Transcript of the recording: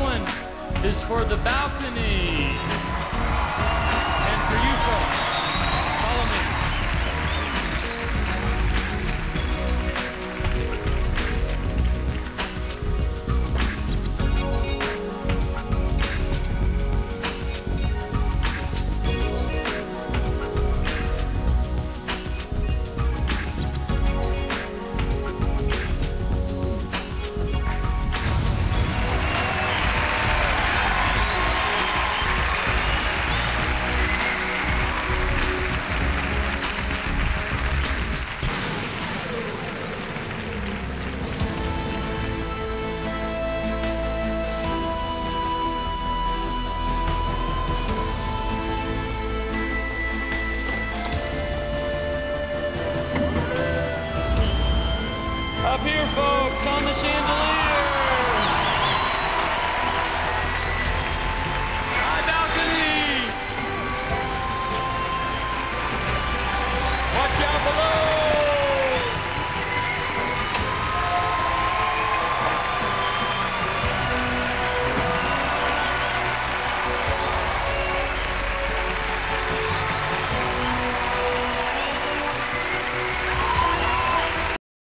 one is for the balcony. Up here, folks.